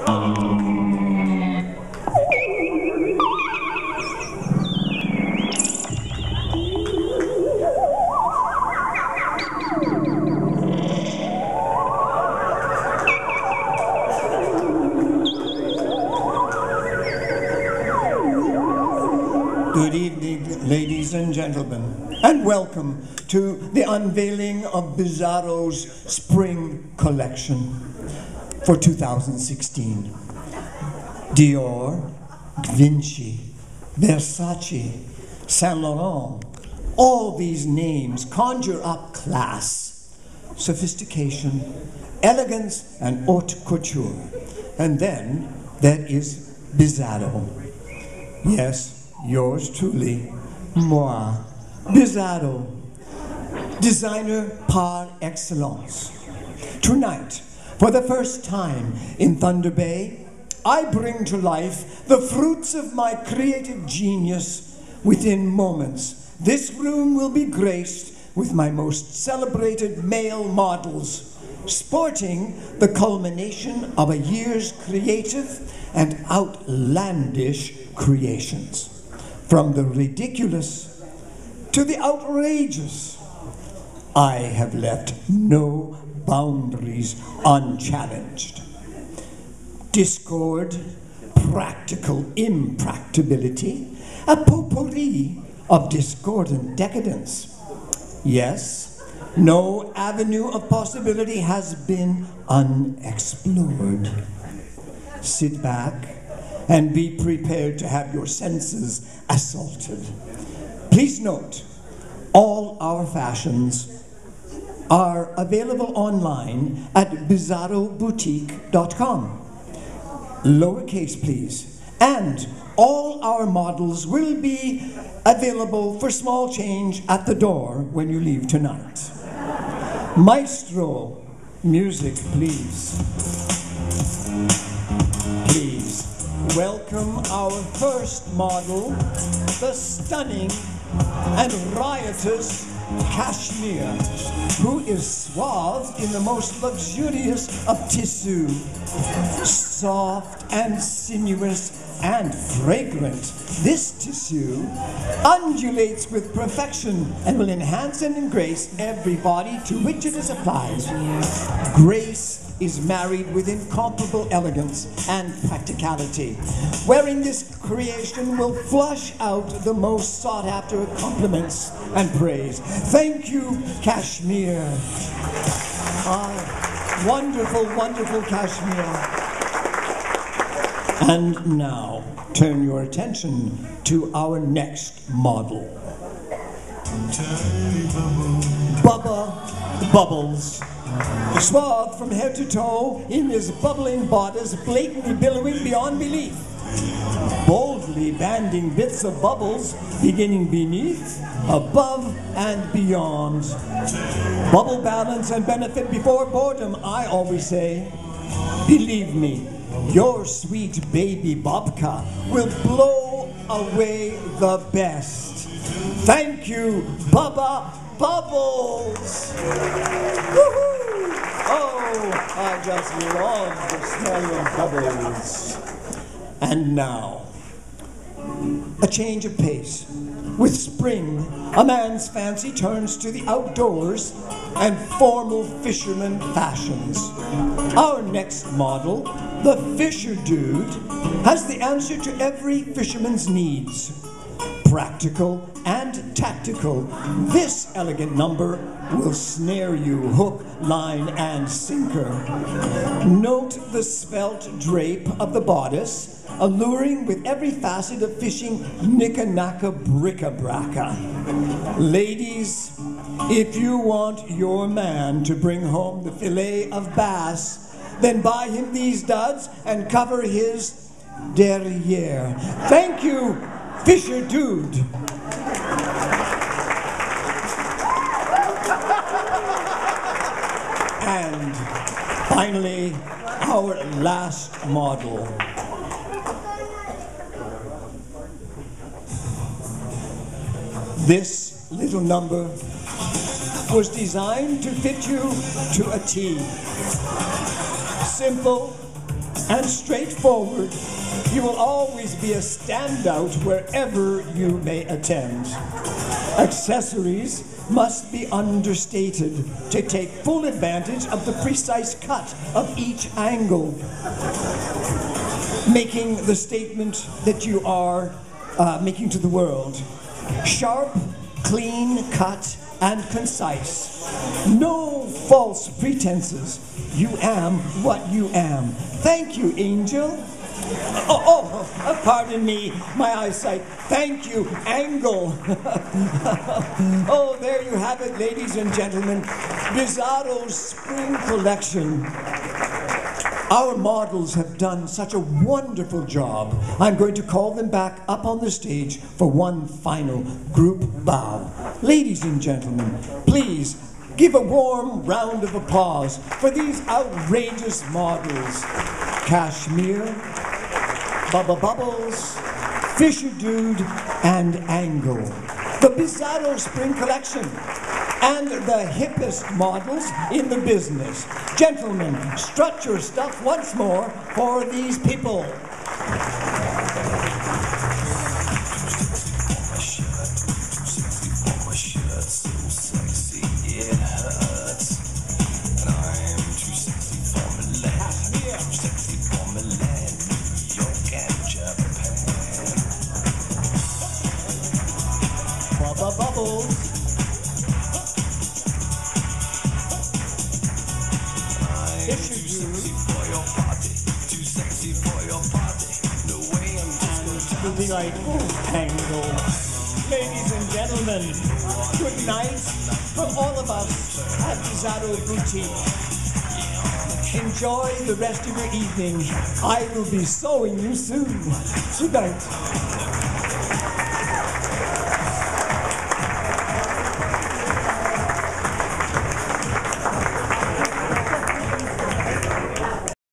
Good evening, ladies and gentlemen, and welcome to the unveiling of Bizarro's Spring Collection for 2016. Dior, Vinci, Versace, Saint Laurent, all these names conjure up class, sophistication, elegance, and haute couture. And then there is Bizarro. Yes, yours truly, moi, Bizarro, designer par excellence. Tonight, for the first time in Thunder Bay, I bring to life the fruits of my creative genius within moments. This room will be graced with my most celebrated male models, sporting the culmination of a year's creative and outlandish creations. From the ridiculous to the outrageous, I have left no boundaries unchallenged. Discord, practical impracticability, a potpourri of discordant decadence. Yes, no avenue of possibility has been unexplored. Sit back and be prepared to have your senses assaulted. Please note, all our fashions are available online at bizarroboutique.com. Lowercase, please. And all our models will be available for small change at the door when you leave tonight. Maestro, music, please. Please welcome our first model, the stunning and riotous Kashmir, who is swathed in the most luxurious of tissue, soft and sinuous and fragrant. This tissue undulates with perfection and will enhance and grace every body to which it is applied. Grace is married with incomparable elegance and practicality. Wearing this creation will flush out the most sought after compliments and praise. Thank you, Kashmir. Ah, wonderful, wonderful Kashmir. And now, turn your attention to our next model. Bubba Bubbles. Swathed from head to toe in his bubbling bodice, blatantly billowing beyond belief. Boldly banding bits of bubbles, beginning beneath, above, and beyond. Bubble balance and benefit before boredom, I always say. Believe me, your sweet baby Bobka will blow away the best. Thank you, Bubba Bubbles. Oh, I just love the smell of bubbles. And now, a change of pace. With spring, a man's fancy turns to the outdoors and formal fisherman fashions. Our next model, the Fisher Dude, has the answer to every fisherman's needs. Practical and tactical, this elegant number will snare you hook, line, and sinker. Note the svelte drape of the bodice, alluring with every facet of fishing knicka-knacka bricka-bracka. Ladies, if you want your man to bring home the fillet of bass, then buy him these duds and cover his derriere. Thank you, Fisher Dude. And finally, our last model. This little number was designed to fit you to a T. Simple, and straightforward, you will always be a standout wherever you may attend. Accessories must be understated to take full advantage of the precise cut of each angle, making the statement that you are uh, making to the world. Sharp, clean cut, and concise. No false pretenses. You am what you am. Thank you, Angel. Oh, oh, pardon me, my eyesight. Thank you, Angle. oh, there you have it, ladies and gentlemen. Bizarro's spring collection. Our models have done such a wonderful job. I'm going to call them back up on the stage for one final group bow. Ladies and gentlemen, please give a warm round of applause for these outrageous models. Kashmir, Bubba Bubbles, Fisher Dude, and Angle. The Bizarro Spring Collection and the hippest models in the business. Gentlemen, strut your stuff once more for these people. Fisher Dude. Moving like angle. Ladies and gentlemen, good night from all of us at Bizarro Boutique. Enjoy the rest of your evening. I will be sewing you soon. Good night.